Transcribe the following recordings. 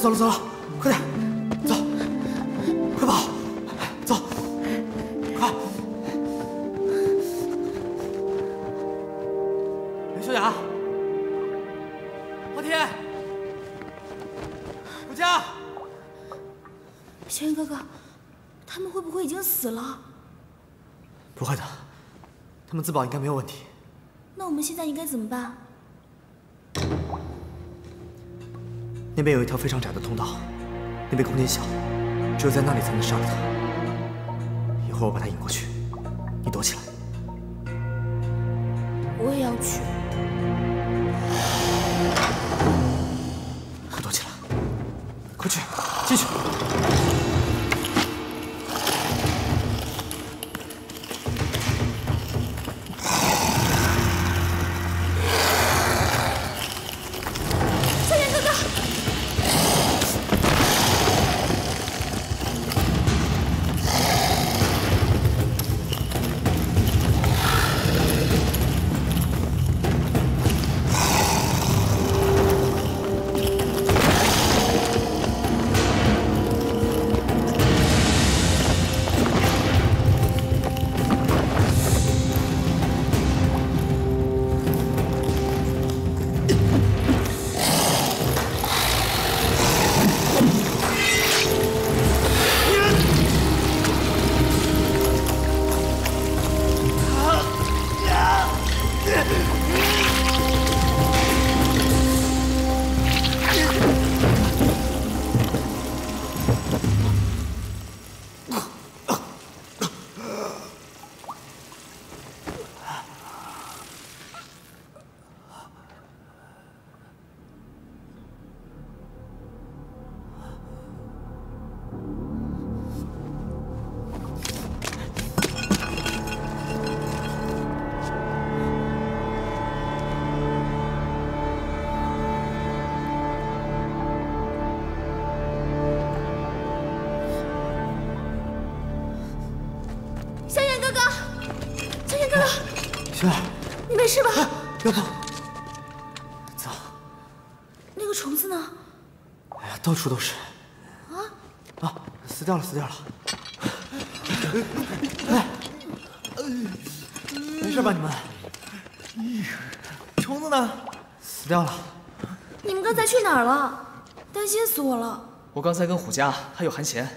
了走了走了，快点，走，快跑，走，快！林秀雅，昊天，顾家，小云哥哥，他们会不会已经死了？不会的，他们自保应该没有问题。那我们现在应该怎么办？那边有一条非常窄的通道，那边空间小，只有在那里才能杀了他。一会儿我把他引过去，你躲起来。我也要去。死掉了。哎，没事吧你们？虫子呢？死掉了。你们刚才去哪儿了？担心死我了。我刚才跟虎家还有韩贤，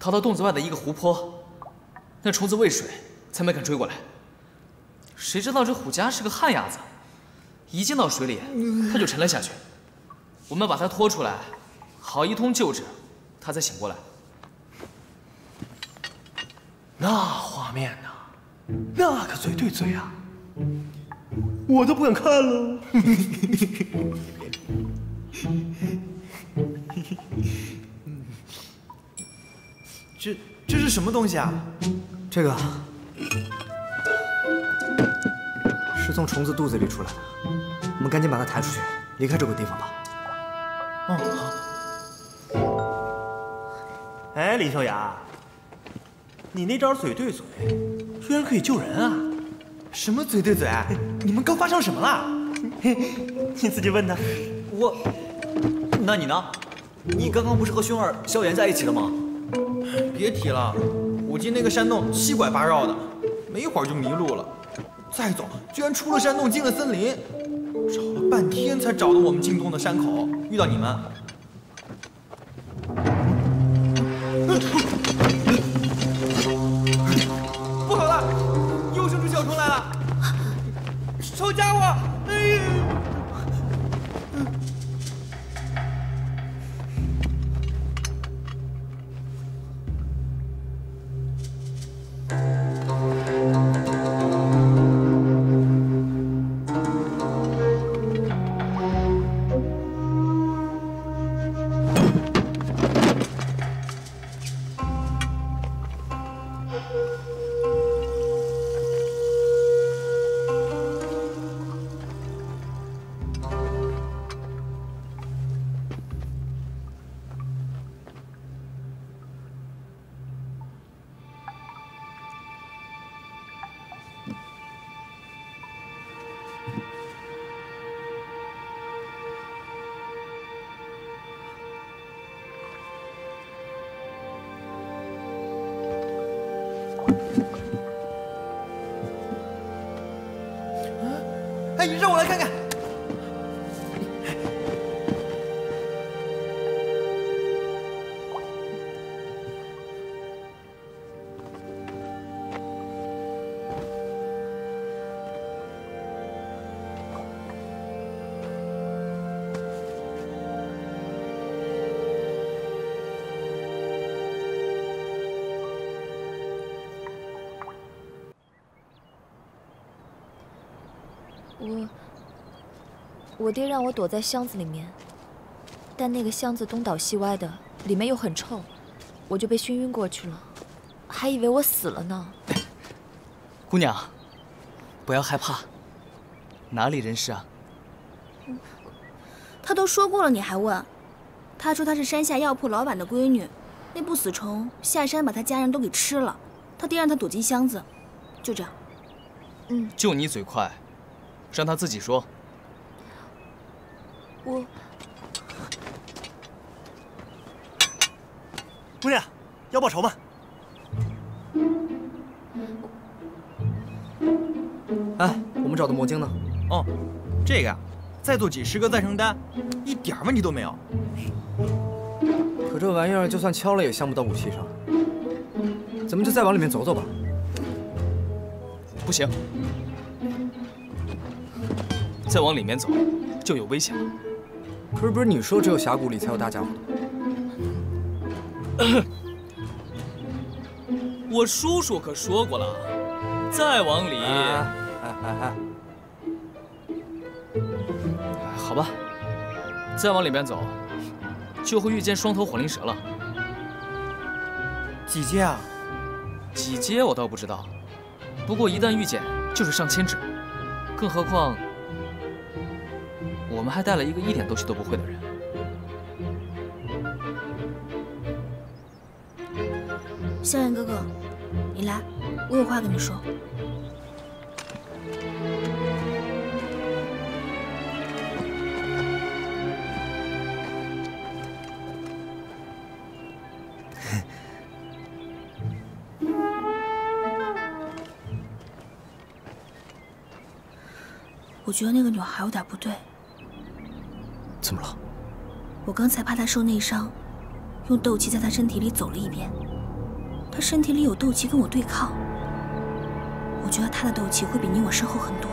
逃到洞子外的一个湖泊，那虫子喂水，才没敢追过来。谁知道这虎家是个旱鸭子，一进到水里，他就沉了下去。我们把他拖出来，好一通救治，他才醒过来。那画面呐，那可嘴对嘴啊，我都不敢看了。这这是什么东西啊？这个是从虫子肚子里出来的，我们赶紧把它抬出去，离开这个地方吧。嗯，好。哎，李秀雅，你那招嘴对嘴，居然可以救人啊！什么嘴对嘴？你们刚发生什么了？你自己问他。我，那你呢？你刚刚不是和薰儿、萧炎在一起了吗？别提了，我进那个山洞七拐八绕的，没一会儿就迷路了。再走，居然出了山洞，进了森林，找了半天才找到我们进洞的山口，遇到你们。我爹让我躲在箱子里面，但那个箱子东倒西歪的，里面又很臭，我就被熏晕过去了，还以为我死了呢。姑娘，不要害怕，哪里人士啊？他都说过了，你还问？他说他是山下药铺老板的闺女，那不死虫下山把他家人都给吃了，他爹让他躲进箱子，就这样。嗯，就你嘴快，让他自己说。我姑娘，要报仇吗？哎，我们找的魔晶呢？哦，这个呀，再做几十个再生丹，一点问题都没有。可这玩意儿就算敲了也镶不到武器上，咱们就再往里面走走吧。不行，再往里面走就有危险了。可是不是你说只有峡谷里才有大家伙？我叔叔可说过了，再往里，哎哎哎哎，好吧，再往里面走，就会遇见双头火灵蛇了。几阶啊？几阶我倒不知道，不过一旦遇见就是上千只，更何况我我们还带了一个一点东西都不会的人。萧炎哥哥你来我有话跟你说。我觉得那个女孩有点不对。怎么了？我刚才怕他受内伤，用斗气在他身体里走了一遍。他身体里有斗气跟我对抗，我觉得他的斗气会比你我深厚很多。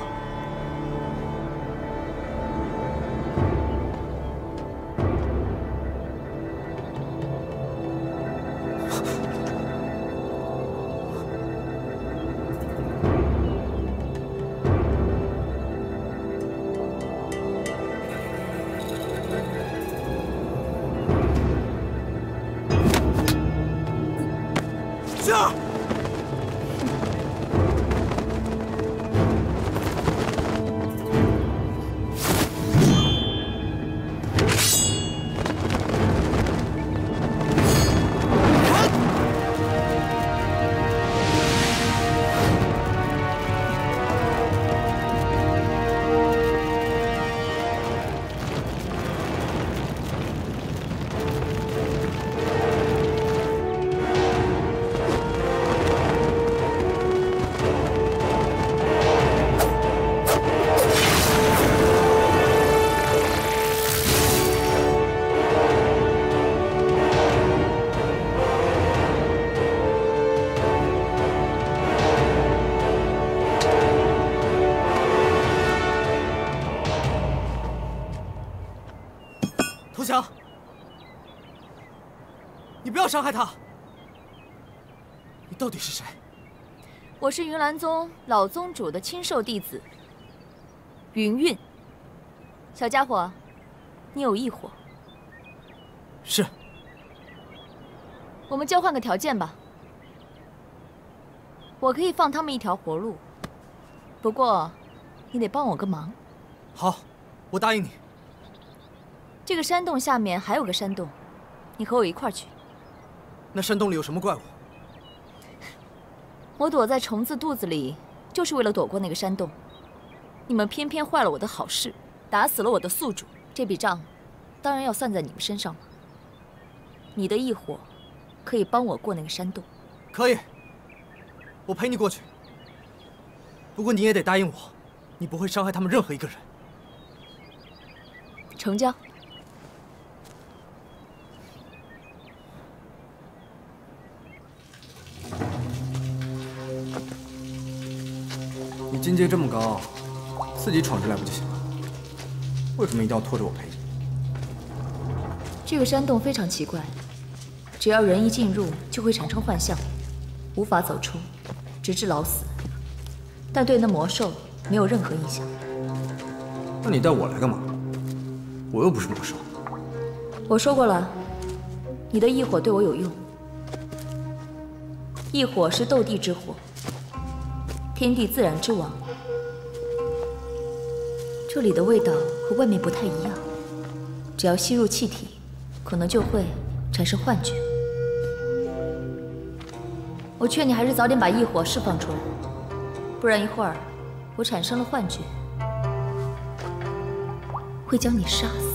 伤害他！你到底是谁？我是云岚宗老宗主的亲授弟子，云韵。小家伙，你有异火。是。我们交换个条件吧。我可以放他们一条活路，不过你得帮我个忙。好，我答应你。这个山洞下面还有个山洞，你和我一块儿去。那山洞里有什么怪物？我躲在虫子肚子里，就是为了躲过那个山洞。你们偏偏坏了我的好事，打死了我的宿主，这笔账当然要算在你们身上了。你的异火可以帮我过那个山洞。可以，我陪你过去。不过你也得答应我，你不会伤害他们任何一个人。成交。境界这么高，自己闯进来不就行了？为什么一定要拖着我陪你？这个山洞非常奇怪，只要人一进入，就会产生幻象，无法走出，直至老死。但对那魔兽没有任何影响。那你带我来干嘛？我又不是魔兽。我说过了，你的异火对我有用。异火是斗帝之火，天地自然之王。这里的味道和外面不太一样，只要吸入气体，可能就会产生幻觉。我劝你还是早点把异火释放出来，不然一会儿我产生了幻觉，会将你杀死。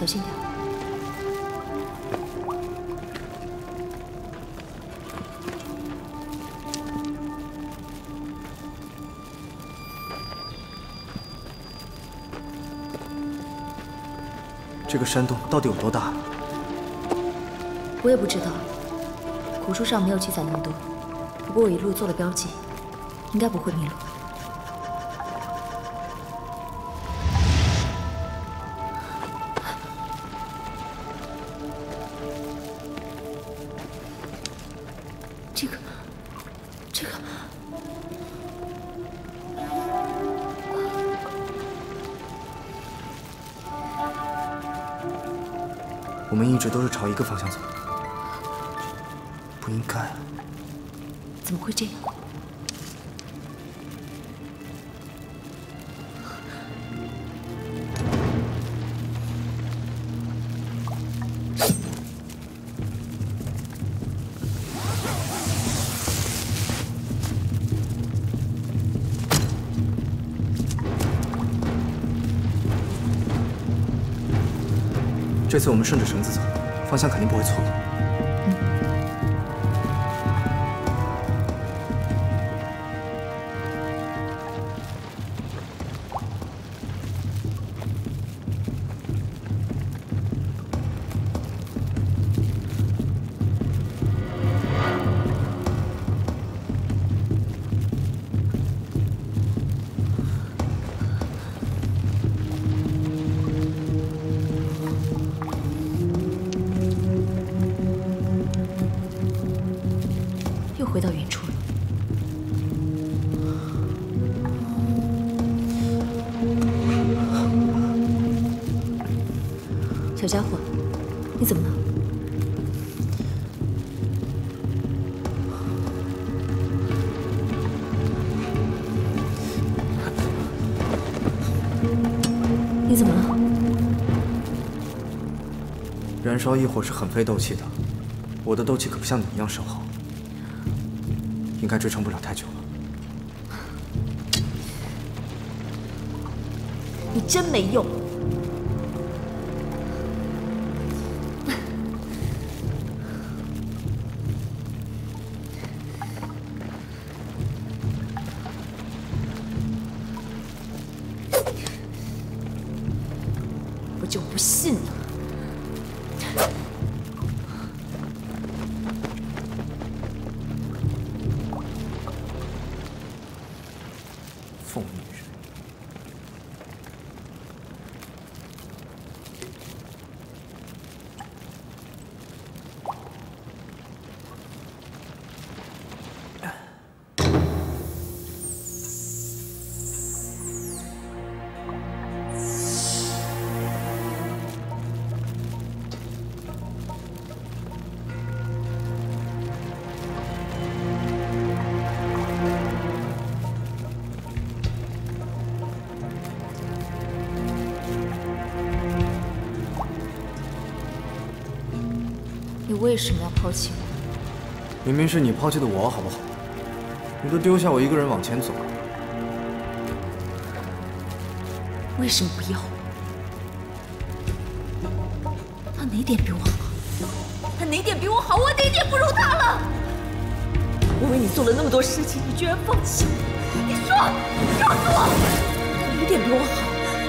小心点。这个山洞到底有多大？我也不知道，古书上没有记载那么多。不过我一路做了标记，应该不会迷路。这这次我们顺着绳子走，方向肯定不会错。烧异火是很费斗气的，我的斗气可不像你一样深厚，应该支撑不了太久了。你真没用！抛弃我？明明是你抛弃的我，好不好？你都丢下我一个人往前走，为什么不要我？他哪点比我好？他哪点比我好？我哪点不如他了？我为你做了那么多事情，你居然放弃我！你说，你告诉我，他哪点比我好？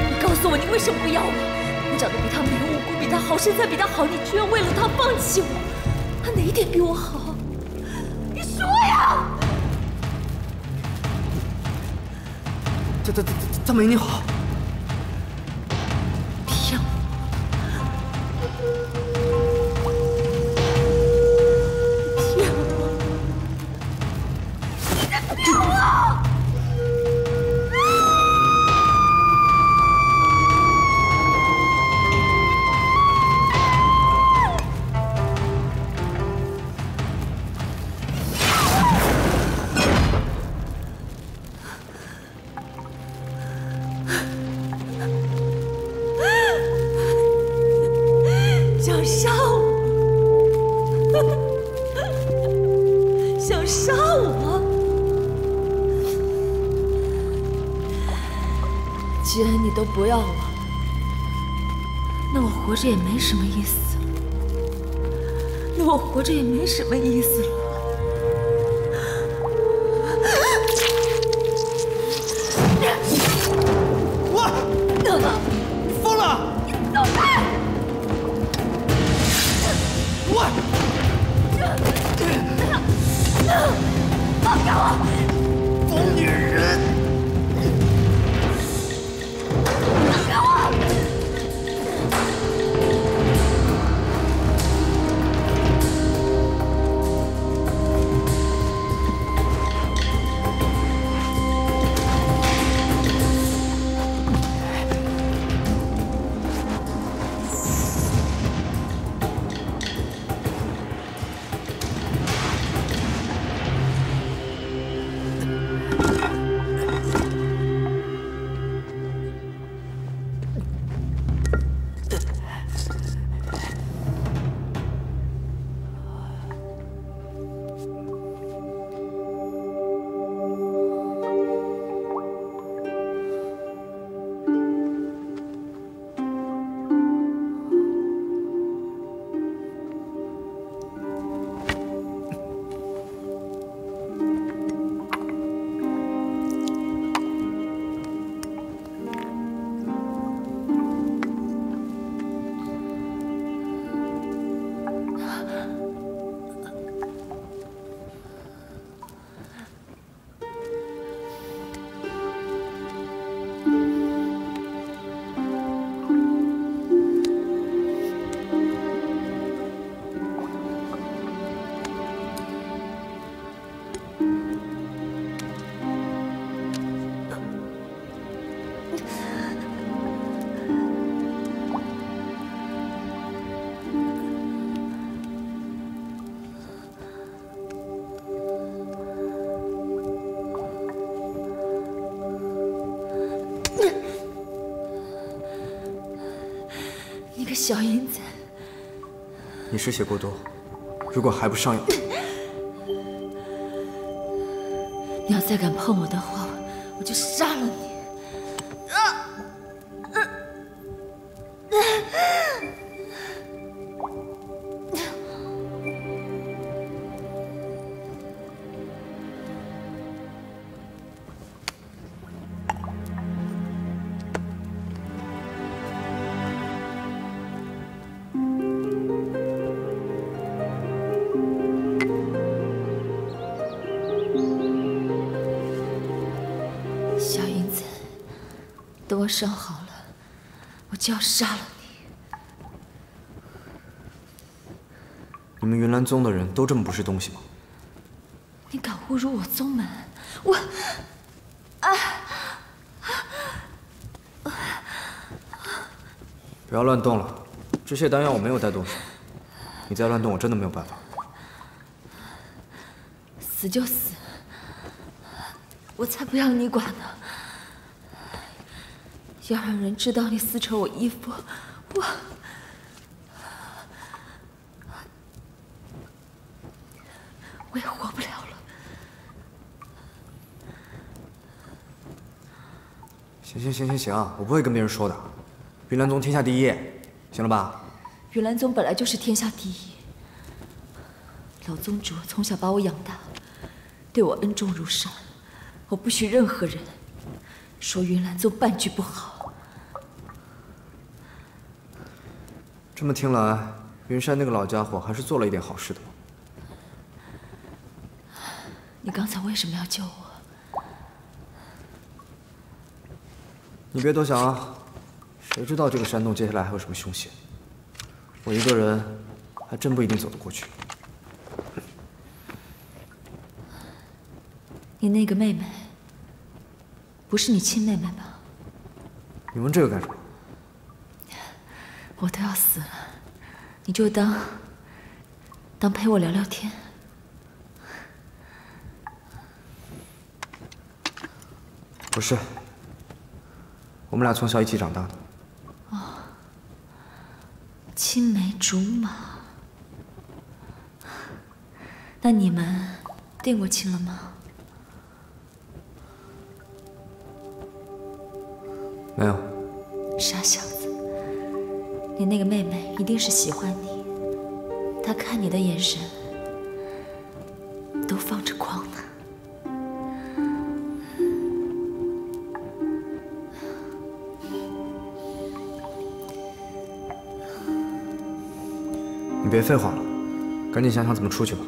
你告诉我，你为什么不要我？我长得比他美，我武功比他好，身材比他好，你居然为了他放弃我？一定比我好？你说呀！他他他他没你好。既然你都不要我，那那我活着也没什么意思了。那我活着也没什么意思了。小英子！你失血过多，如果还不上药，你要再敢碰我的话，我就杀了你！伤好了，我就要杀了你！你们云岚宗的人都这么不是东西吗？你敢侮辱我宗门，我……不要乱动了，这些丹药我没有带动手，你再乱动我真的没有办法。死就死，我才不要你管呢！要让人知道你撕扯我衣服，我……我也活不了了。行行行行行，我不会跟别人说的。云岚宗天下第一，行了吧？云岚宗本来就是天下第一，老宗主从小把我养大，对我恩重如山，我不许任何人说云岚宗半句不好。这么听来，云山那个老家伙还是做了一点好事的嘛。你刚才为什么要救我？你别多想啊，谁知道这个山洞接下来还有什么凶险？我一个人还真不一定走得过去。你那个妹妹不是你亲妹妹吧？你问这个干什么？我都要死了，你就当当陪我聊聊天。不是，我们俩从小一起长大的。哦青梅竹马，那你们定过亲了吗？你那个妹妹一定是喜欢你，她看你的眼神都放着光呢。你别废话了，赶紧想想怎么出去吧。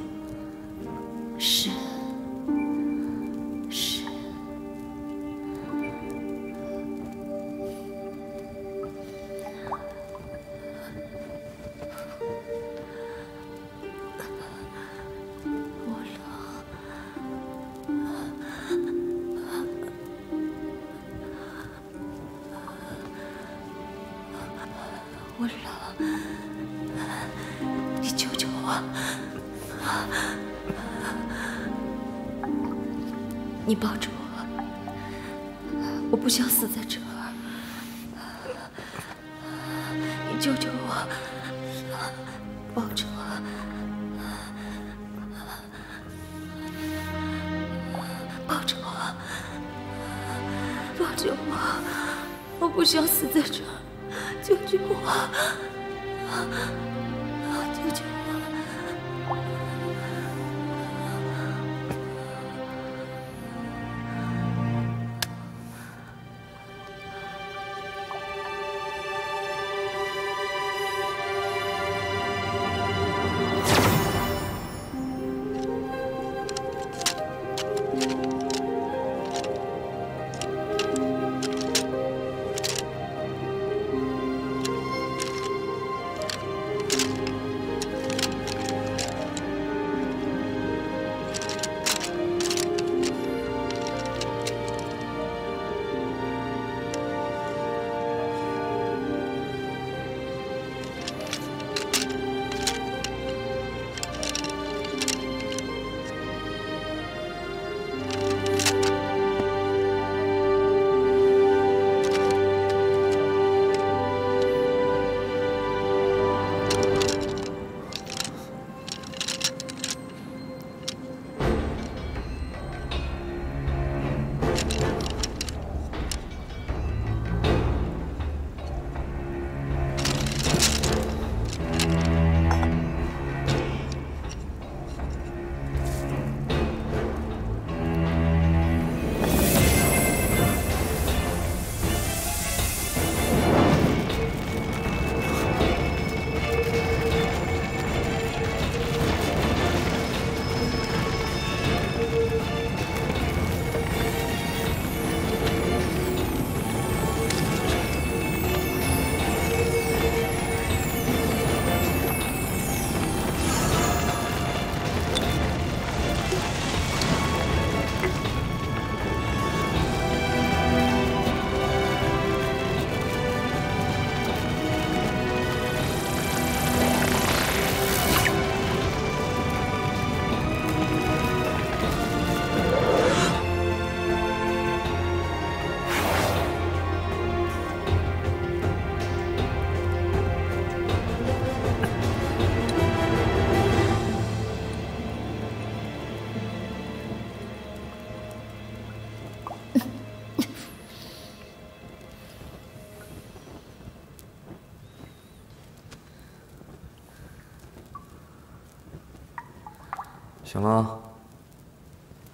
醒了，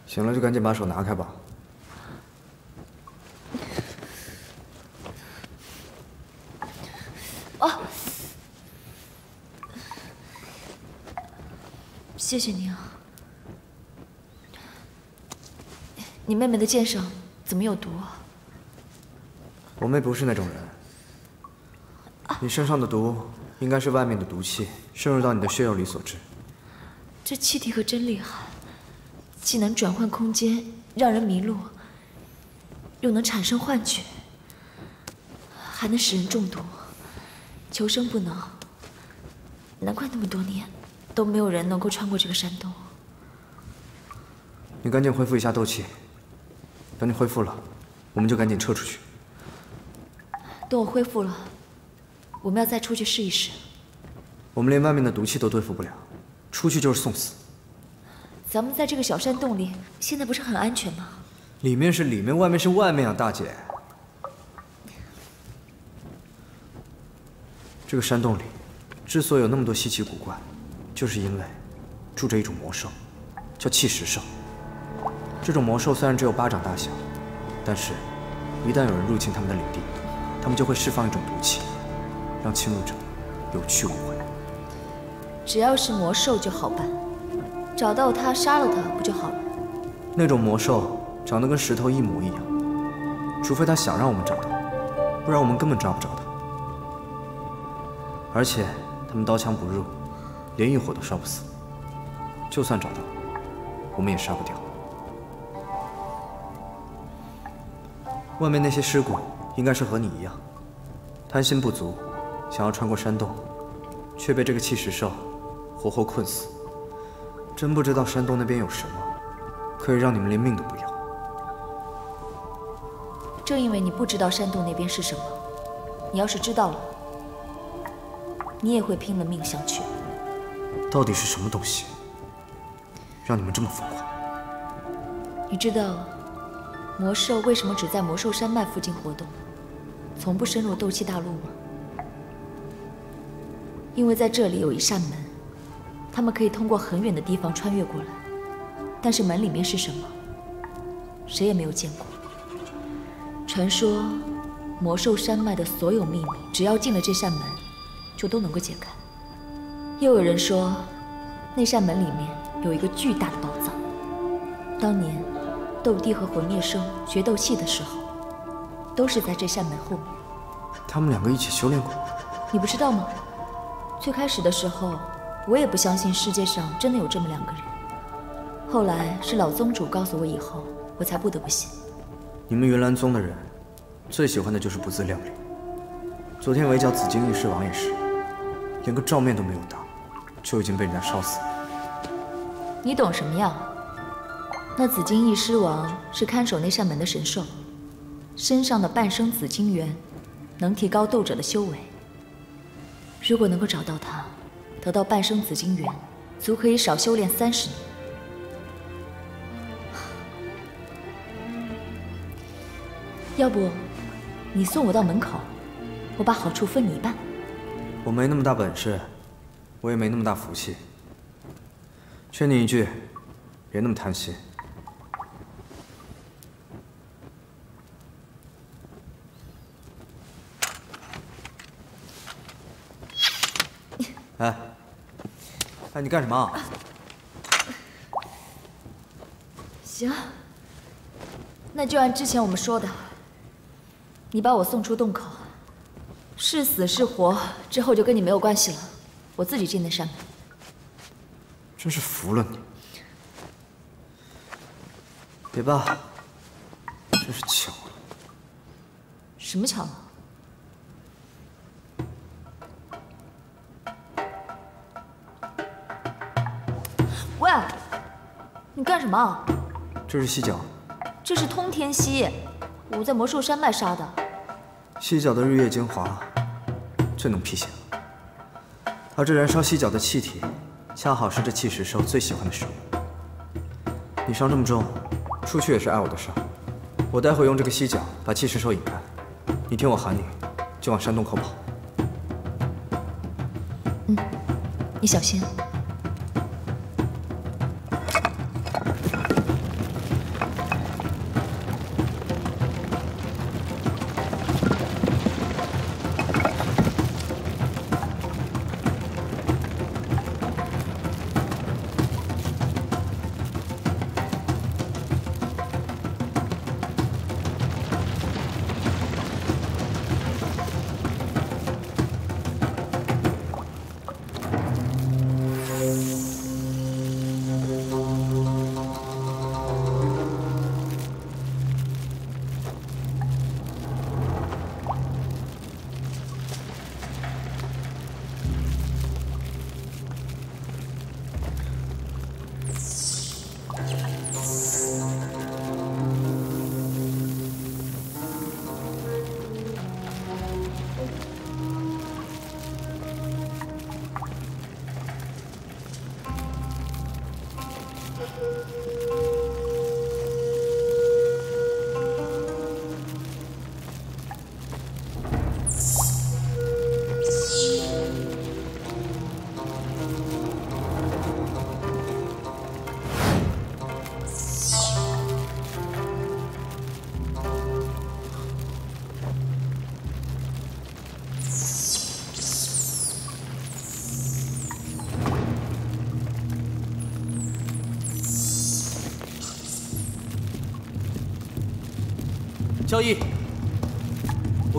醒了就赶紧把手拿开吧。哦谢谢你啊。你妹妹的剑上怎么有毒啊？我妹不是那种人。你身上的毒应该是外面的毒气渗入到你的血肉里所致。这气体可真厉害，既能转换空间，让人迷路，又能产生幻觉，还能使人中毒，求生不能。难怪那么多年都没有人能够穿过这个山洞。你赶紧恢复一下斗气，等你恢复了，我们就赶紧撤出去。等我恢复了，我们要再出去试一试。我们连外面的毒气都对付不了，出去就是送死。咱们在这个小山洞里，现在不是很安全吗？里面是里面，外面是外面啊，大姐。这个山洞里之所以有那么多稀奇古怪，就是因为住着一种魔兽，叫气石兽。这种魔兽虽然只有巴掌大小，但是，一旦有人入侵他们的领地，他们就会释放一种毒气，让侵入者有去无回。只要是魔兽就好办，找到它杀了它不就好了？那种魔兽长得跟石头一模一样，除非他想让我们找到，不然我们根本抓不着他。而且他们刀枪不入，连一火都烧不死，就算找到，我们也杀不掉。外面那些尸骨应该是和你一样，贪心不足，想要穿过山洞，却被这个气石兽活活困死。真不知道山洞那边有什么，可以让你们连命都不要。正因为你不知道山洞那边是什么，你要是知道了，你也会拼了命想去。到底是什么东西，让你们这么疯狂？你知道魔兽为什么只在魔兽山脉附近活动，从不深入斗气大陆吗？因为在这里有一扇门，他们可以通过很远的地方穿越过来，但是门里面是什么，谁也没有见过。传说魔兽山脉的所有秘密，只要进了这扇门，就都能够解开。又有人说，那扇门里面有一个巨大的宝藏。当年斗帝和魂灭生决斗气的时候，都是在这扇门后面。他们两个一起修炼过，你不知道吗？最开始的时候，我也不相信世界上真的有这么两个人。后来是老宗主告诉我以后，我才不得不信。你们云岚宗的人最喜欢的就是不自量力。昨天围剿紫金翼狮王也是，连个照面都没有当，就已经被人家烧死了。你懂什么呀？那紫金翼狮王是看守那扇门的神兽，身上的半生紫金元能提高斗者的修为。如果能够找到它，得到半生紫金元，足可以少修炼三十年。要不，你送我到门口，我把好处分你一半。我没那么大本事，我也没那么大福气。劝你一句，别那么贪心。哎，哎，你干什么啊？行，那就按之前我们说的，你把我送出洞口，是死是活之后就跟你没有关系了，我自己进那扇门。真是服了你！别怕，真是巧了。什么巧了？喂，你干什么？这是犀角，这是通天犀，我在魔兽山脉杀的。犀角的日月精华最能辟邪了，而这燃烧犀角的气体，恰好是这气石兽最喜欢的食物。你伤这么重，出去也是碍我的事儿。我待会用这个犀角把气石兽引开，你听我喊你，就往山洞口跑。嗯你小心。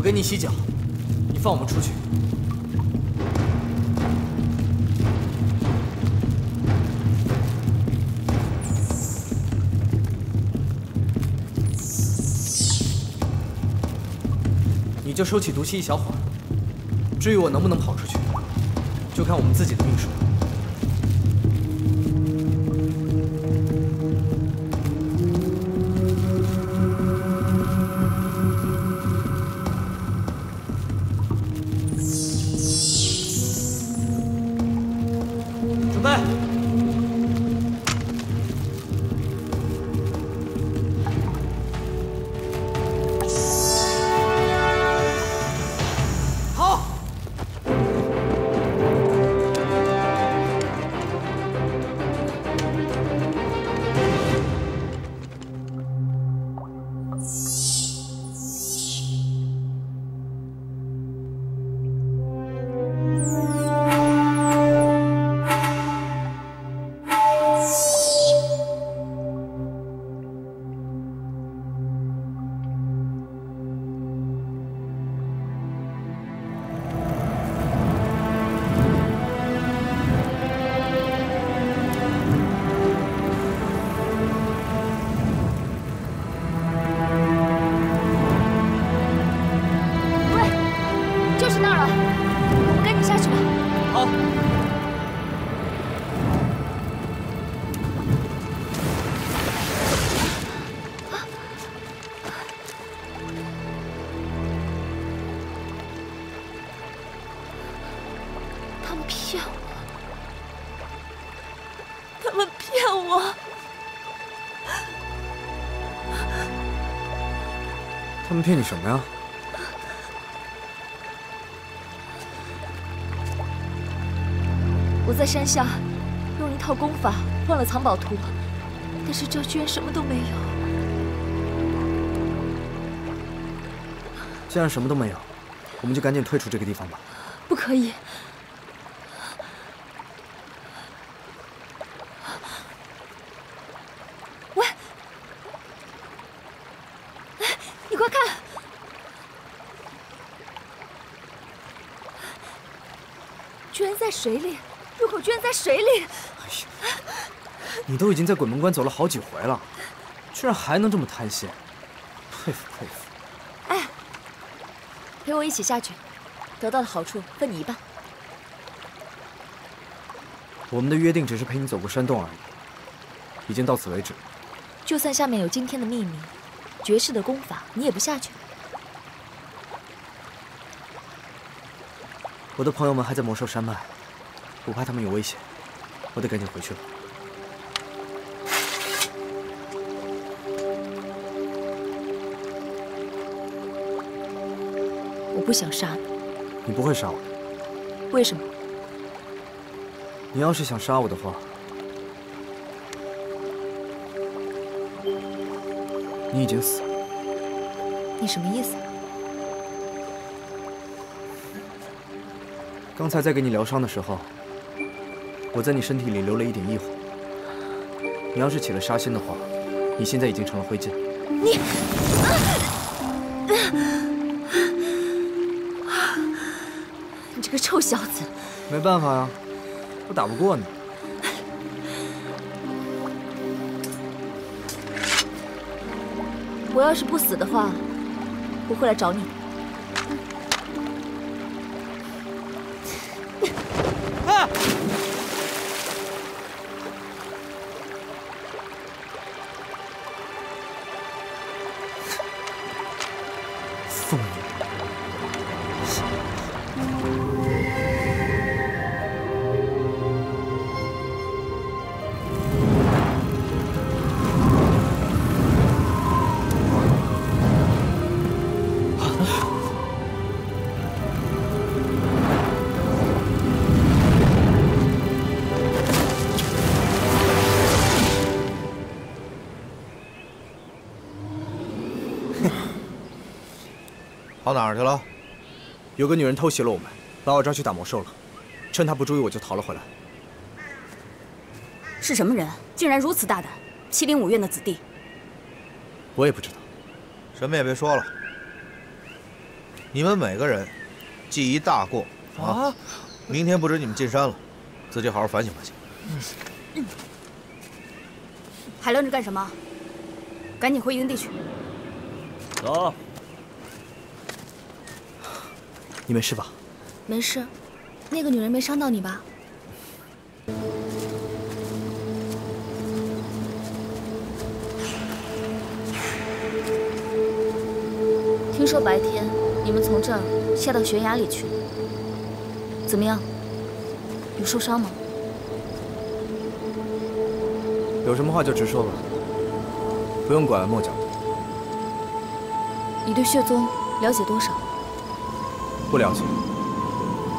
我给你洗脚，你放我们出去。你就收起毒气一小会儿，至于我能不能跑出去，就看我们自己的命数了们骗你什么呀？我在山下用一套功法换了藏宝图，但是这居然什么都没有。既然什么都没有，我们就赶紧退出这个地方吧。不可以！喂，哎，你快看，居然在水里，入口居然在水里！你都已经在鬼门关走了好几回了，居然还能这么贪心，佩服佩服。哎，陪我一起下去，得到的好处分你一半。我们的约定只是陪你走过山洞而已，已经到此为止。就算下面有惊天的秘密，绝世的功法，你也不下去。我的朋友们还在魔兽山脉，我怕他们有危险，我得赶紧回去了。我不想杀你，你不会杀我的，为什么？你要是想杀我的话，你已经死了。你什么意思？刚才在给你疗伤的时候，我在你身体里留了一点异火。你要是起了杀心的话，你现在已经成了灰烬。你，你这个臭小子！没办法呀，我打不过你。我要是不死的话，我会来找你哪儿去了？有个女人偷袭了我们，把我抓去打魔兽了。趁她不注意，我就逃了回来。是什么人，竟然如此大胆？麒麟五院的子弟，我也不知道。什么也别说了，你们每个人记一大过啊！明天不准你们进山了，自己好好反省反省。还愣着干什么？赶紧回营地去。走。你没事吧？没事，那个女人没伤到你吧？听说白天你们从这儿下到悬崖里去，怎么样？有受伤吗？有什么话就直说吧，不用拐弯抹角。你对血宗了解多少？不了解。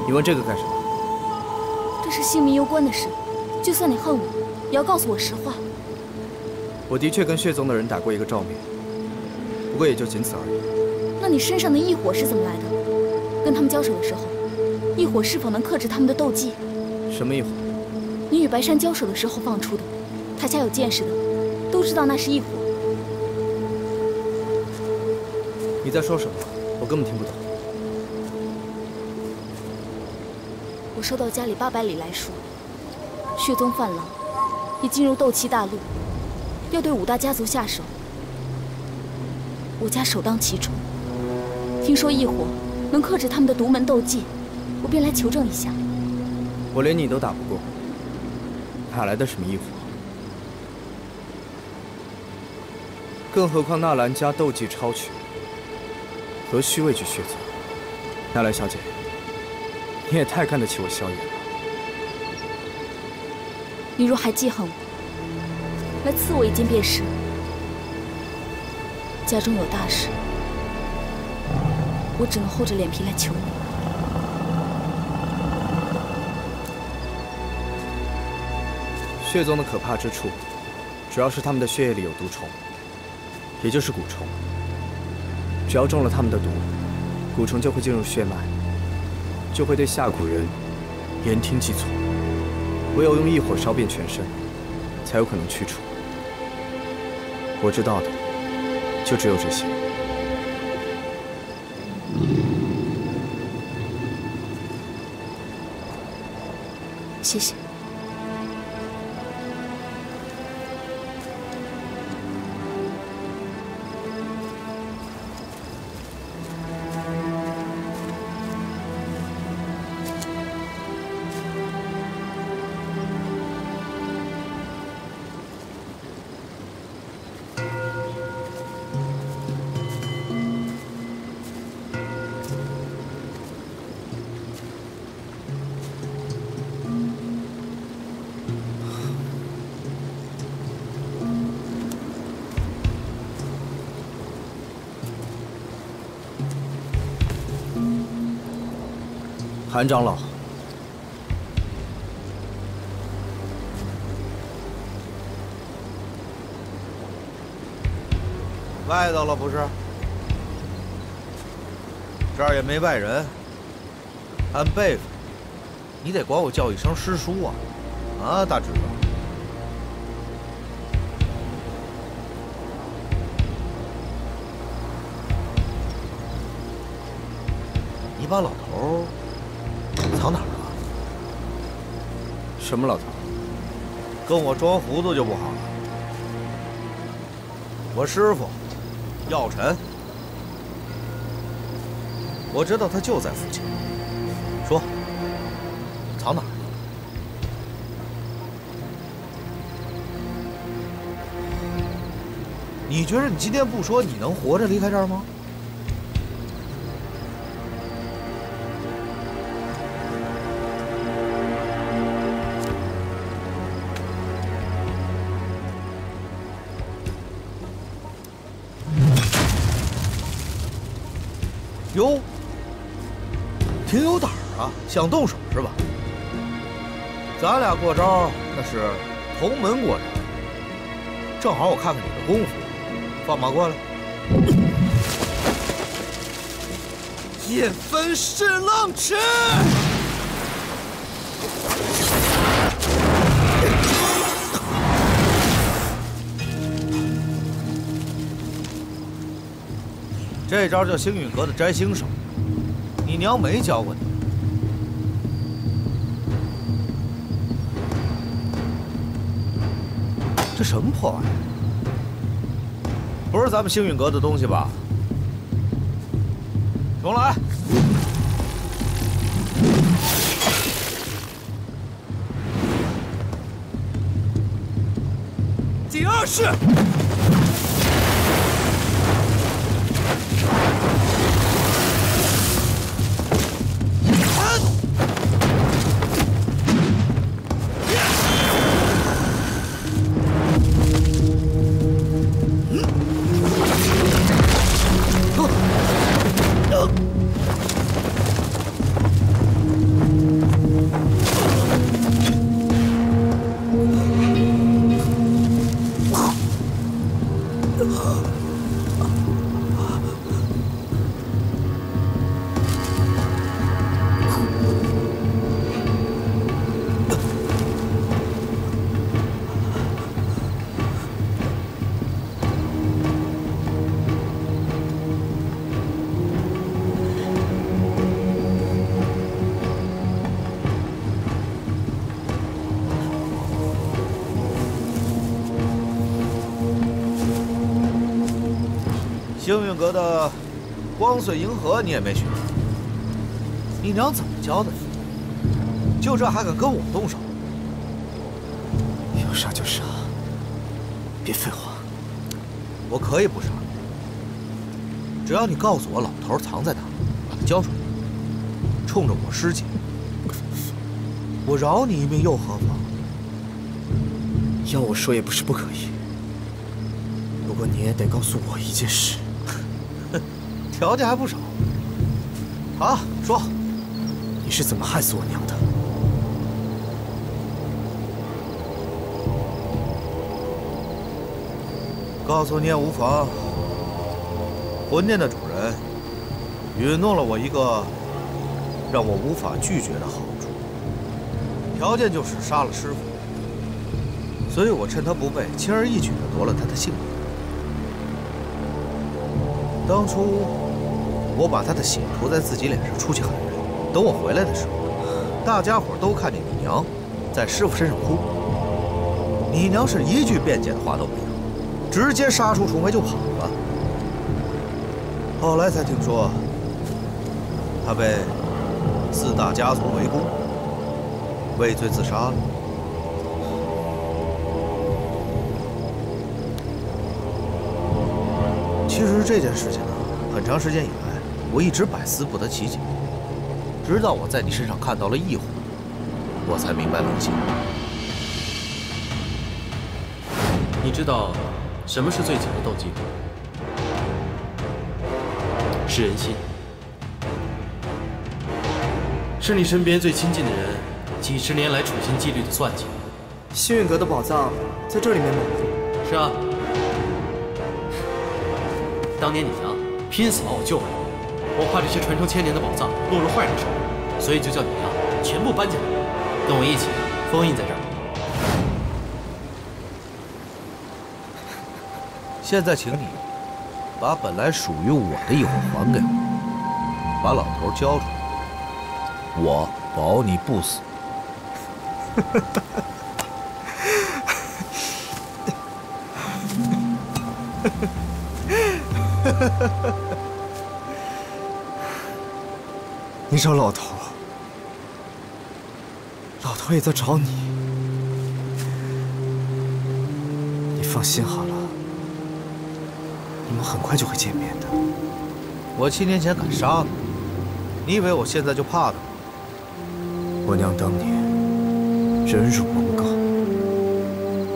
你问这个干什么？这是性命攸关的事，就算你恨我，也要告诉我实话。我的确跟血宗的人打过一个照面，不过也就仅此而已。那你身上的异火是怎么来的？跟他们交手的时候，异火是否能克制他们的斗技？什么异火？你与白山交手的时候放出的。台下有见识的，都知道那是异火。你在说什么？我根本听不懂。我收到家里八百里来书，血宗泛滥，已进入斗气大陆，要对五大家族下手。我家首当其冲。听说异火能克制他们的独门斗技，我便来求证一下。我连你都打不过，哪来的什么异火？更何况纳兰家斗技超群，何须畏惧血宗？纳兰小姐，你也太看得起我萧炎了。你若还记恨我，来刺我一剑便是。家中有大事。我只能厚着脸皮来求你。血宗的可怕之处，主要是他们的血液里有毒虫，也就是蛊虫。只要中了他们的毒，蛊虫就会进入血脉，就会对下蛊人言听计从。唯有用异火烧遍全身，才有可能驱除。我知道的，就只有这些。谢谢。韩长老，外头了不是？这儿也没外人，按辈分，你得管我叫一声师叔啊！啊，大侄子，你把老头。藏哪儿了？什么老头？跟我装糊涂就不好了。我师傅，药尘，我知道他就在附近。说，藏哪儿？你觉得你今天不说，你能活着离开这儿吗？想动手是吧？咱俩过招那是同门过招，正好我看看你的功夫，放马过来。夜分是浪池。这招叫星陨阁的摘星手，你娘没教过你？这什么破玩意儿？不是咱们星陨阁的东西吧？重来。第二式。的光碎银河你也没学，你娘怎么教的你？就这还敢跟我动手？要杀就杀，别废话。我可以不杀，只要你告诉我老头藏在哪，把他交出来，冲着我师姐，我饶你一命又何妨？要我说也不是不可以，不过你也得告诉我一件事。条件还不少。好，说，你是怎么害死我娘的？告诉你也无妨。魂殿的主人允诺了我一个让我无法拒绝的好处，条件就是杀了师傅。所以我趁他不备，轻而易举地夺了他的性命。当初我把他的血涂在自己脸上，出去喊人。等我回来的时候，大家伙都看见你娘在师傅身上哭，你娘是一句辩解的话都没有，直接杀出重围就跑了。后来才听说，他被四大家族围攻，畏罪自杀了。其实这件事情啊，很长时间以来，我一直百思不得其解。直到我在你身上看到了异火，我才明白了一切。你知道什么是最强的斗技吗？是人心，是你身边最亲近的人几十年来处心积虑的算计。幸运阁的宝藏在这里面吗？是啊，当年你娘拼死把我救回来，我怕这些传承千年的宝藏落入坏人手里，所以就叫你娘全部搬进来，跟我一起封印在这儿。现在请你把本来属于我的一火还给我，把老头交出来，我保你不死。找老头，老头也在找你。你放心好了，你们很快就会见面的。我七年前敢杀你，你以为我现在就怕他吗？我娘当年忍辱蒙告，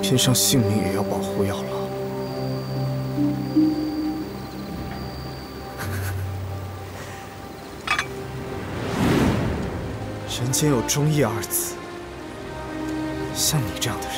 拼上性命也要保护药老。人间有忠义二字，像你这样的人，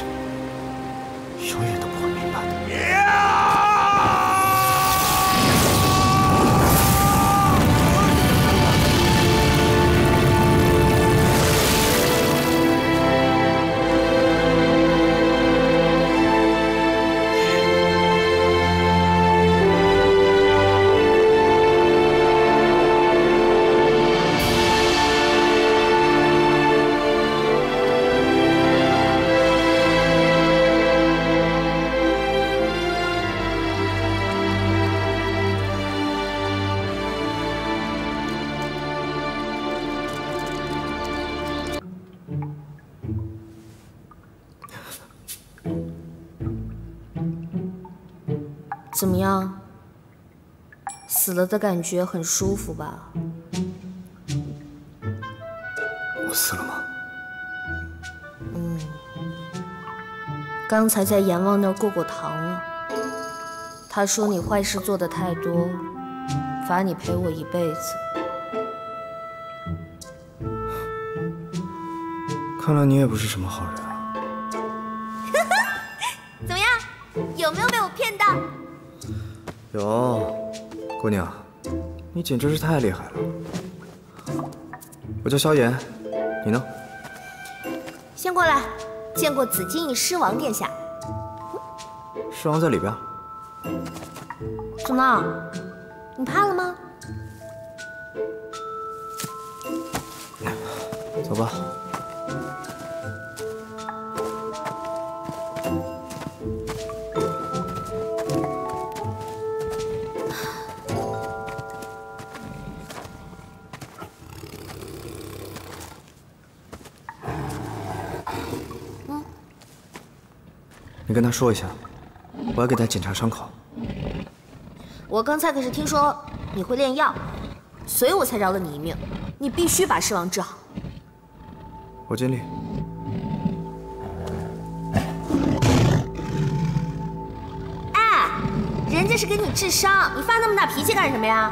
了的感觉很舒服吧？我死了吗？嗯，刚才在阎王那儿过过堂了。他说你坏事做的太多，罚你陪我一辈子。看来你也不是什么好人啊。怎么样？有没有被我骗到？有，姑娘，你简直是太厉害了。我叫萧炎，你呢？先过来，见过紫金翼狮王殿下。狮王在里边。怎么？你怕了吗？跟他说一下，我要给他检查伤口。我刚才可是听说你会炼药，所以我才饶了你一命。你必须把狮王治好。我尽力。哎，人家是给你治伤，你发那么大脾气干什么呀？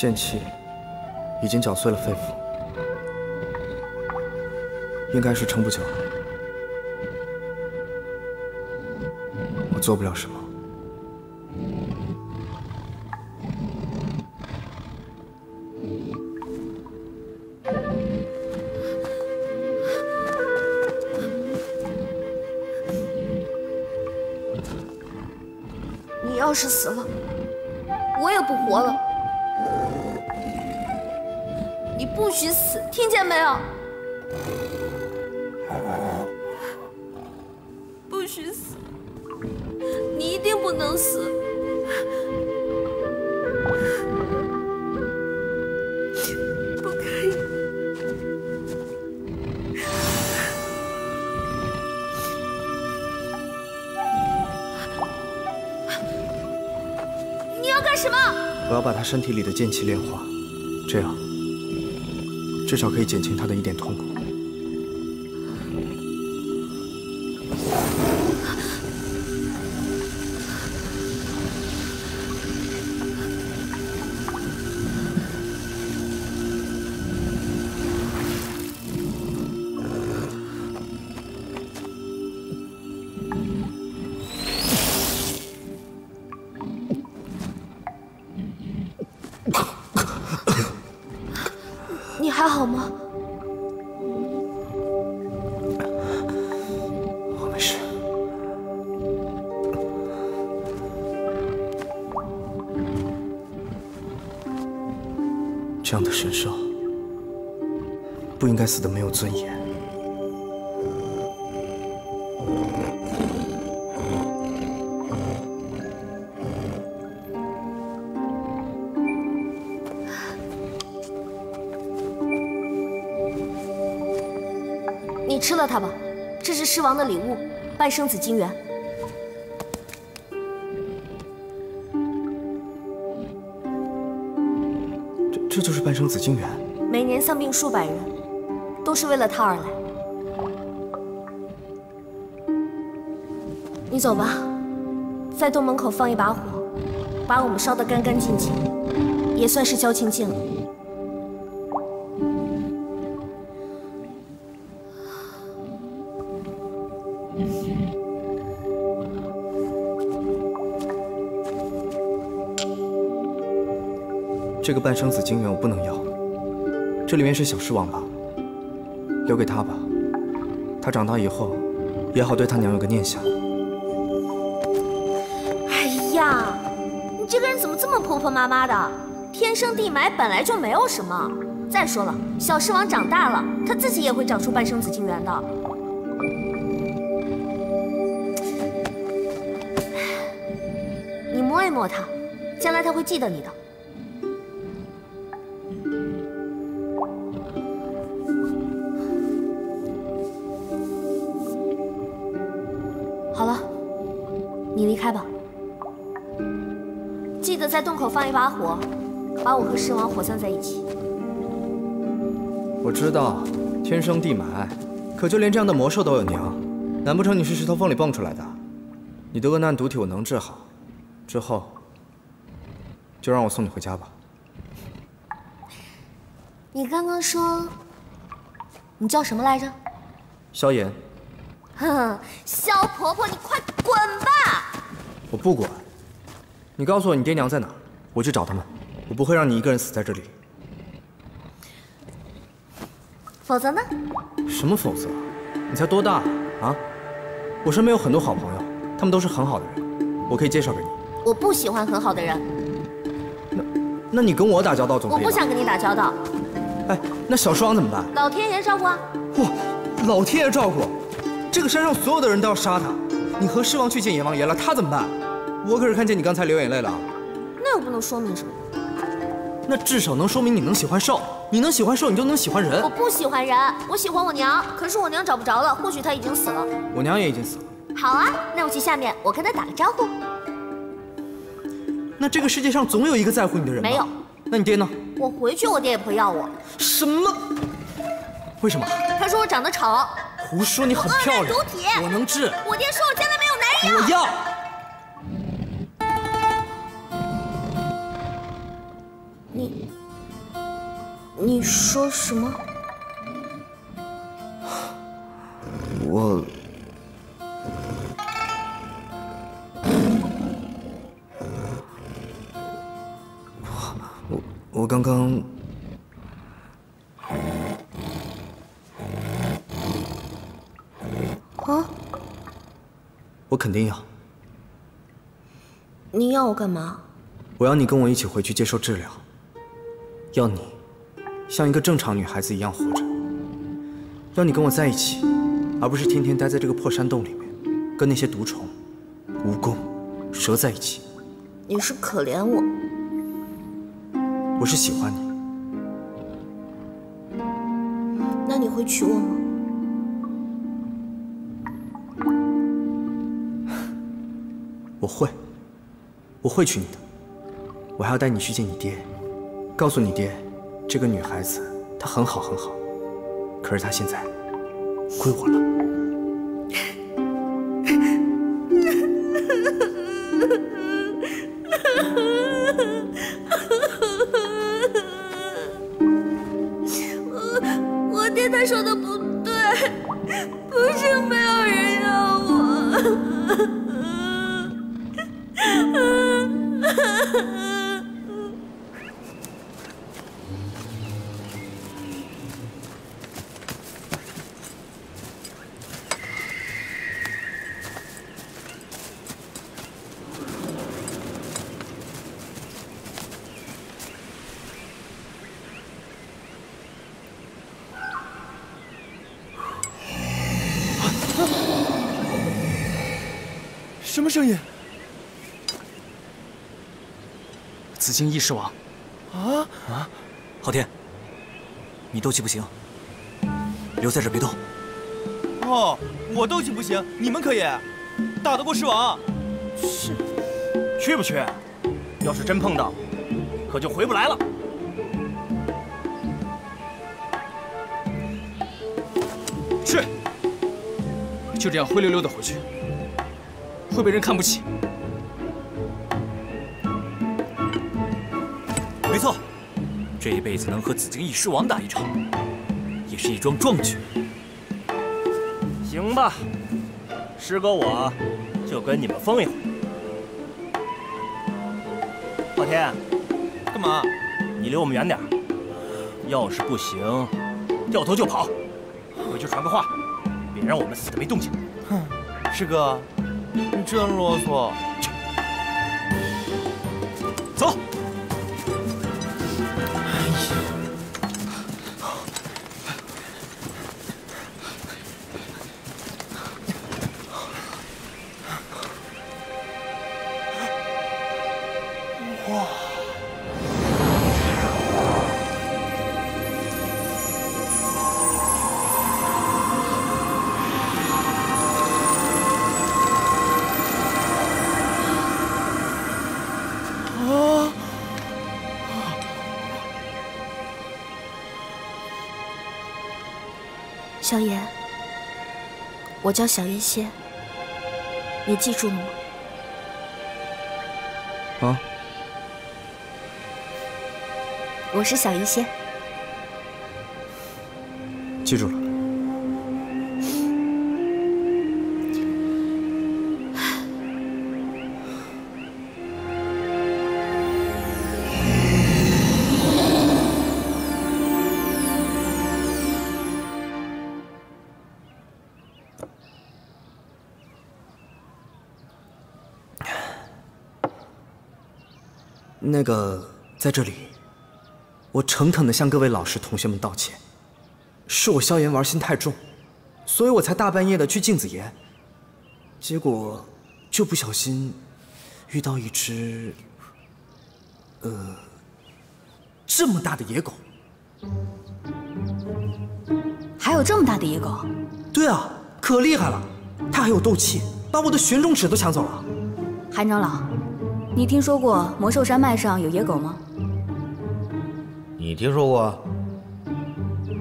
剑气已经搅碎了肺腑，应该是撑不久了。我做不了什么。你要是死了，我也不活了。不许死，听见没有？不许死！你一定不能死！不可以！你要干什么？我要把他身体里的剑气炼化，这样至少可以减轻他的一点痛苦。狮王的礼物，半生紫金元。这这就是半生紫金元。每年丧病数百人，都是为了他而来。你走吧，在洞门口放一把火，把我们烧得干干净净，也算是交情尽了。这个半生子金元我不能要，这里面是小狮王吧，留给他吧，他长大以后也好对他娘有个念想。哎呀，你这个人怎么这么婆婆妈妈的？天生地埋本来就没有什么。再说了，小狮王长大了，他自己也会长出半生子金元的。你摸一摸他，将来他会记得你的。在洞口放一把火，把我和狮王火葬在一起。我知道，天生地埋，可就连这样的魔兽都有娘，难不成你是石头缝里蹦出来的？你的恶难毒体我能治好，之后就让我送你回家吧。你刚刚说你叫什么来着？萧炎，哼，萧婆婆，你快滚吧！我不管，你告诉我你爹娘在哪，我去找他们。我不会让你一个人死在这里。否则呢？什么否则？你才多大啊？我身边有很多好朋友，他们都是很好的人，我可以介绍给你。我不喜欢很好的人。那，那你跟我打交道总可以。我不想跟你打交道。哎，那小双怎么办？老天爷照顾啊！哇，老天爷照顾，这个山上所有的人都要杀他。你和狮王去见阎王爷了，他怎么办？我可是看见你刚才流眼泪了。那又不能说明什么。那至少能说明你能喜欢兽。你能喜欢兽，你就能喜欢人。我不喜欢人，我喜欢我娘。可是我娘找不着了，或许她已经死了。我娘也已经死了。好啊，那我去下面，我跟她打个招呼。那这个世界上总有一个在乎你的人。没有。那你爹呢？我回去，我爹也不会要我。什么？为什么？他说我长得丑。胡说！你很漂亮。毒体，我能治。我爹说我将来没有男人要。我要。你说什么？我，我我刚刚，啊？我肯定要。你要我干嘛？我要你跟我一起回去接受治疗。要你像一个正常女孩子一样活着，要你跟我在一起，而不是天天待在这个破山洞里面，跟那些毒虫、蜈蚣、蛇在一起。你是可怜我，我是喜欢你。那你会娶我吗？我会，我会娶你的。我还要带你去见你爹。告诉你爹，这个女孩子她很好很好，可是她现在归我了。紫金翼狮王。啊啊！昊天，你斗气不行，留在这别动。哦，我斗气不行，你们可以，打得过狮王。是，去不去？要是真碰到，可就回不来了。去，就这样灰溜溜的回去。会被人看不起。这一辈子能和紫荆翼狮王打一场，也是一桩壮举。行吧，师哥我就跟你们疯一回。昊天，干嘛？你离我们远点。要是不行，掉头就跑，回去传个话，别让我们死的没动静。哼，师哥，你真啰嗦。我叫小医仙，你记住了吗？啊？我是小医仙，记住了。那个，在这里，我诚恳地向各位老师、同学们道歉，是我萧炎玩心太重，所以我才大半夜的去镜子岩，结果就不小心遇到一只，呃，这么大的野狗。还有这么大的野狗？对啊，可厉害了，它还有斗气，把我的玄中尺都抢走了。韩长老。你听说过魔兽山脉上有野狗吗？你听说过？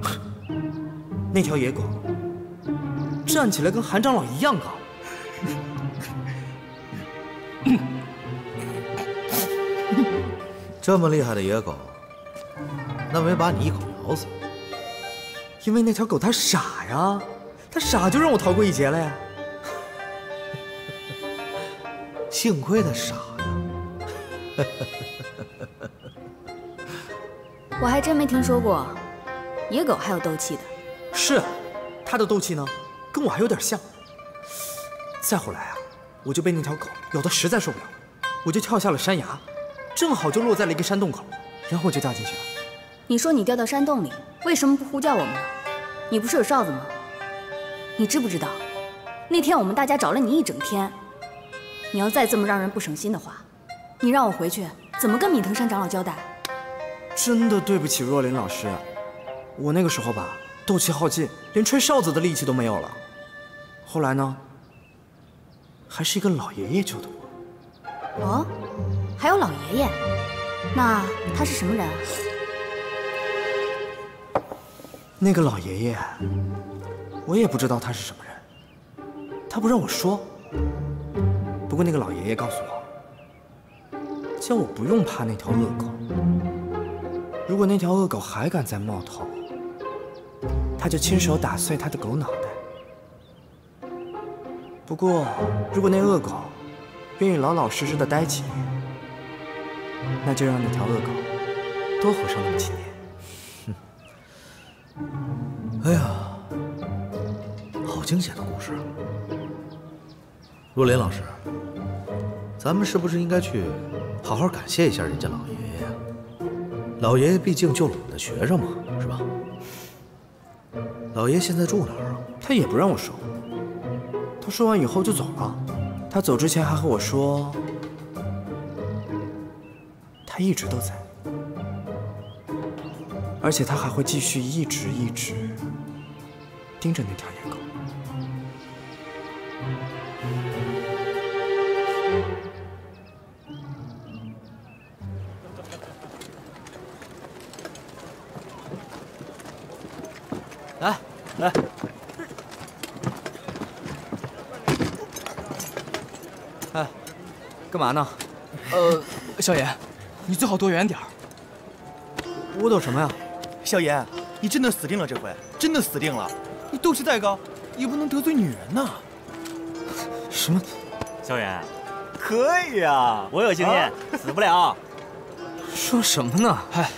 那条野狗站起来跟韩长老一样高，这么厉害的野狗，那没把你一口咬死？因为那条狗它傻呀，它傻就让我逃过一劫了呀。幸亏它傻。我还真没听说过，野狗还有斗气的。是，它的斗气呢，跟我还有点像。再后来啊，我就被那条狗咬得实在受不了，我就跳下了山崖，正好就落在了一个山洞口，然后我就掉进去了。你说你掉到山洞里，为什么不呼叫我们呢？你不是有哨子吗？你知不知道，那天我们大家找了你一整天，你要再这么让人不省心的话。你让我回去，怎么跟米藤山长老交代？真的对不起若琳老师，我那个时候吧，斗气耗尽，连吹哨子的力气都没有了。后来呢，还是一个老爷爷救的我。哦，还有老爷爷，那他是什么人啊？那个老爷爷，我也不知道他是什么人，他不让我说。不过那个老爷爷告诉我。叫我不用怕那条恶狗。如果那条恶狗还敢再冒头，他就亲手打碎他的狗脑袋。不过，如果那恶狗愿意老老实实的待几年，那就让那条恶狗多活上那么几年。哎呀，好惊险的故事啊！若琳老师，咱们是不是应该去？好好感谢一下人家老爷爷呀！老爷爷毕竟救了我们的学生嘛，是吧？老爷现在住哪儿啊？他也不让我说。他说完以后就走了。他走之前还和我说，他一直都在，而且他还会继续一直一直盯着那条来来，哎，干嘛呢？呃，萧炎，你最好躲远点儿。我躲什么呀？萧炎，你真的死定了，这回真的死定了！你斗气再高，也不能得罪女人呐。什么？萧炎，可以啊，我有经验，死不了。说什么呢？哎，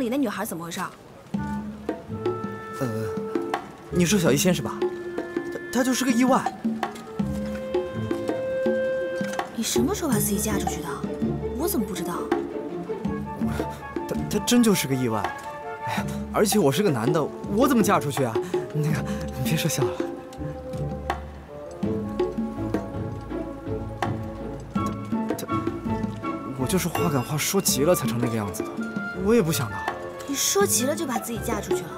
里那女孩怎么回事？呃，你说小医仙是吧？她她就是个意外。你什么时候把自己嫁出去的？我怎么不知道？她她真就是个意外。哎呀，而且我是个男的，我怎么嫁出去啊？那个，你别说笑了。她她，我就是话赶话说急了才成那个样子的。我也不想的。你说急了就把自己嫁出去了？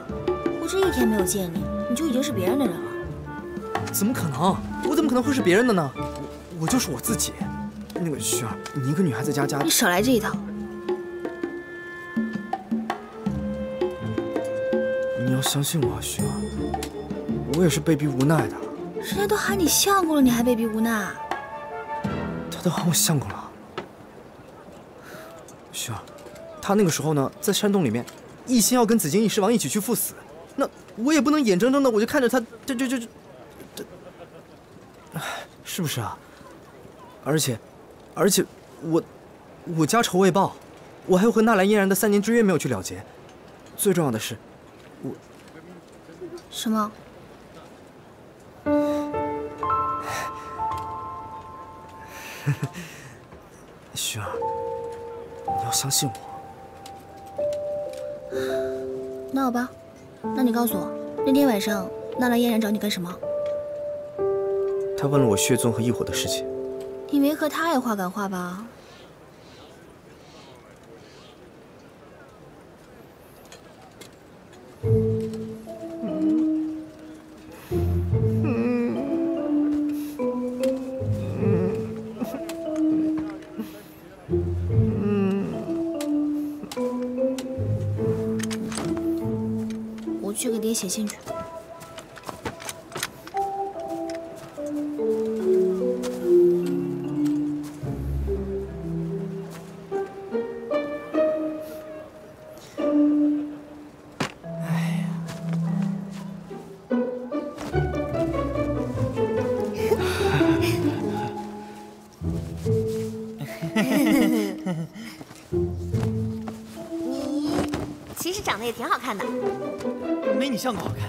我这一天没有见你，你就已经是别人的人了？怎么可能？我怎么可能会是别人的呢？我我就是我自己。那个雪儿，你一个女孩子家家，你少来这一套。你要相信我，雪儿，我也是被逼无奈的。人家都喊你相公了，你还被逼无奈？他都喊我相公了。雪儿，他那个时候呢，在山洞里面，一心要跟紫金翼狮王一起去赴死，那我也不能眼睁睁的我就看着他，这这这这，这，是不是啊？而且，而且，我，我家仇未报，我还有和纳兰嫣然的三年之约没有去了结。最重要的是，我什么？雪儿，你要相信我。那好吧，那你告诉我，那天晚上纳兰嫣然找你干什么？他问了我血宗和异火的事情。你没和他也话赶话吧？写信你相公好看。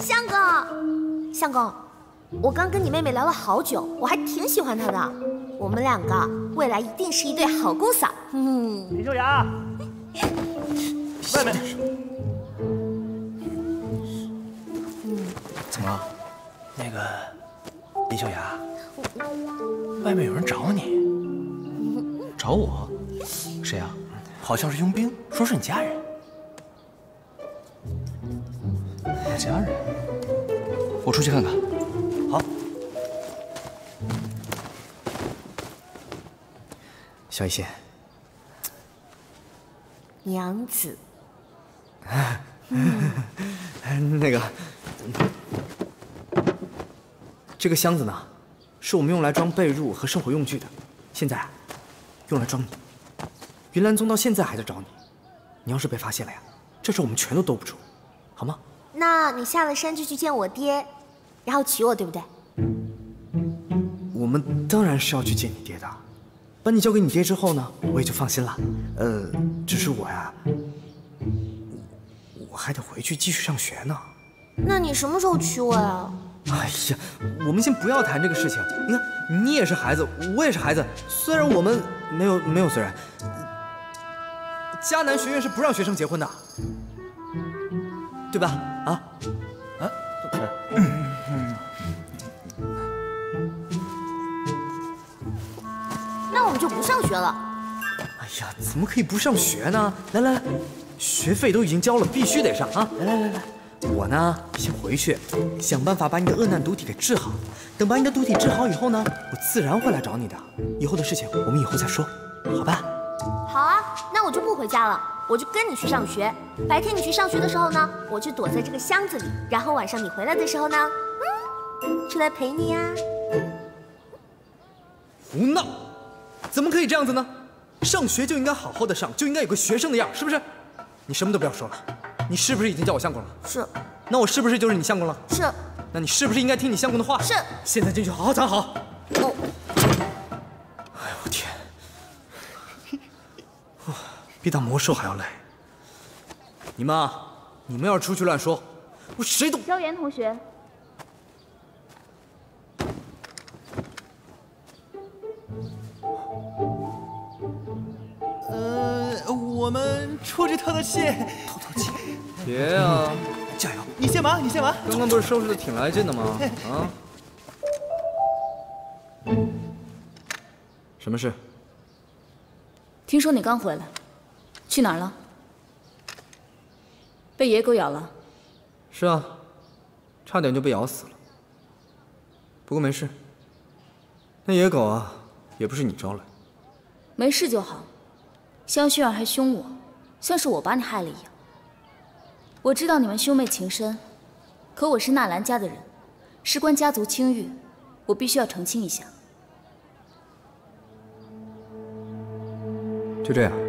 相公，相公，我刚跟你妹妹聊了好久，我还挺喜欢她的。我们两个未来一定是一对好姑嫂。嗯，林秀雅，外面。怎么了？那个，林秀雅，外面有人找你。找我？谁啊？好像是佣兵，说是你家人。小一仙，娘子，那个，这个箱子呢，是我们用来装被褥和生活用具的，现在啊，用来装你。云岚宗到现在还在找你，你要是被发现了呀，这事我们全都兜不住，好吗？那你下了山就去见我爹，然后娶我，对不对？我们当然是要去见你爹的。把你交给你爹之后呢，我也就放心了。呃，只是我呀，我还得回去继续上学呢。那你什么时候娶我呀？哎呀，我们先不要谈这个事情。你看，你也是孩子，我也是孩子。虽然我们没有没有虽然，迦南学院是不让学生结婚的，对吧？啊啊！们就不上学了。哎呀，怎么可以不上学呢？来来来，学费都已经交了，必须得上啊！来来来来，我呢，先回去想办法把你的恶难毒体给治好。等把你的毒体治好以后呢，我自然会来找你的。以后的事情我们以后再说，好吧？好啊，那我就不回家了，我就跟你去上学。白天你去上学的时候呢，我就躲在这个箱子里，然后晚上你回来的时候呢，嗯，出来陪你呀。胡闹！怎么可以这样子呢？上学就应该好好的上，就应该有个学生的样，是不是？你什么都不要说了，你是不是已经叫我相公了？是。那我是不是就是你相公了？是。那你是不是应该听你相公的话？是。现在进去好好藏好。哦。哎呦我天！哇，比打魔兽还要累。你们啊，你们要是出去乱说，我谁都……萧炎同学。我们出去透透气，透透气。别啊，加油！你先忙，你先忙。刚刚不是收拾的挺来劲的吗？啊？什么事？听说你刚回来，去哪儿了？被野狗咬了？是啊，差点就被咬死了。不过没事，那野狗啊，也不是你招来。没事就好。香薰儿还凶我，像是我把你害了一样。我知道你们兄妹情深，可我是纳兰家的人，事关家族清誉，我必须要澄清一下。就这样。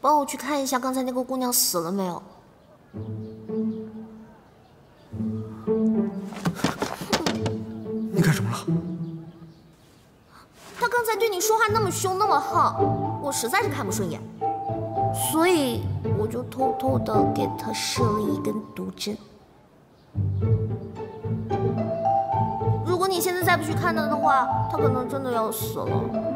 帮我去看一下刚才那个姑娘死了没有？你干什么了？她刚才对你说话那么凶，那么横，我实在是看不顺眼，所以我就偷偷的给她射了一根毒针。如果你现在再不去看她的话，她可能真的要死了。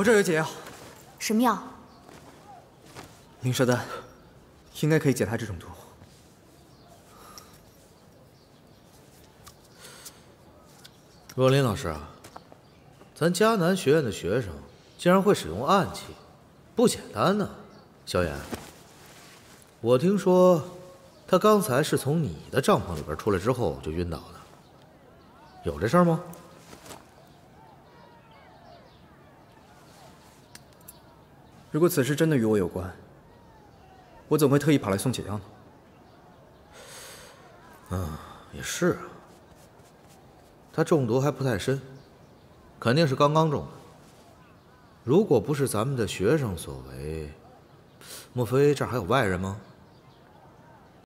我这儿有解药，什么药？灵蛇丹，应该可以解他这种毒。若琳老师啊，咱迦南学院的学生竟然会使用暗器，不简单呢。萧炎，我听说他刚才是从你的帐篷里边出来之后就晕倒的，有这事儿吗？如果此事真的与我有关，我怎么会特意跑来送解药呢？嗯，也是啊。他中毒还不太深，肯定是刚刚中的。如果不是咱们的学生所为，莫非这儿还有外人吗？